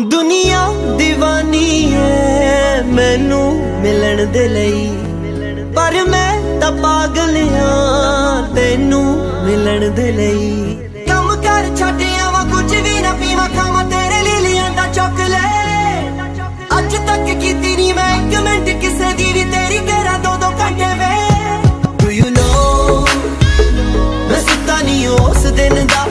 ਦੁਨੀਆ دیਵਾਨੀ ਹੈ ਮੈਨੂੰ ਮਿਲਣ ਦੇ ਲਈ। ਪਰ ਮੈਂ ਤਾਂ ਪਾਗਲ ਆ ਤੈਨੂੰ ਮਿਲਣ ਦੇ ਲਈ। ਕੰਮ ਕਰ ਛੱਡ ਆਵਾਂ ਕੁਝ ਵੀ ਨਾ ਪੀਵਾਂ, ਖਾਵਾਂ ਤੇਰੇ ਲਈ ਲਿਆਂਦਾ ਚਾਕਲੇਟ। ਅੱਜ ਤੱਕ ਕੀਤੀ ਨਹੀਂ ਮੈਂ ਇੱਕ ਮਿੰਟ, ਕਿਸੇ ਦੀ ਵੀ ਤੇਰੀ ਕਰਾਂ ਦੋ ਦੋ ਘੰਟੇ ਵੇ। ਡੂ ਯੂ ਨੋ ਮੈਂ ਸੁੱਤਾ ਨਹੀਂ ਉਸ ਦਿਨ ਦਾ